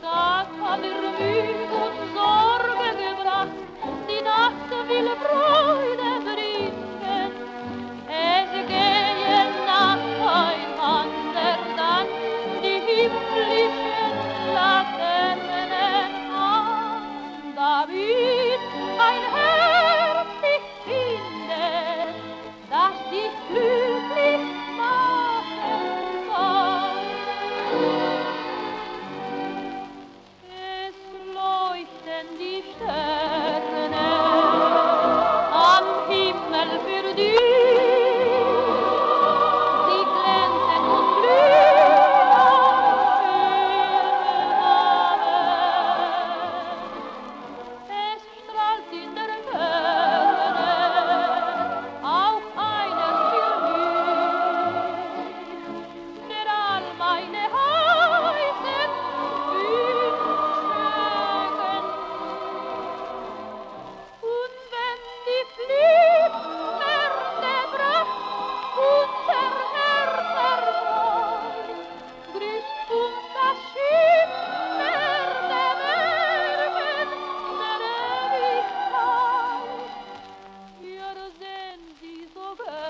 Tag kann er müd und so over.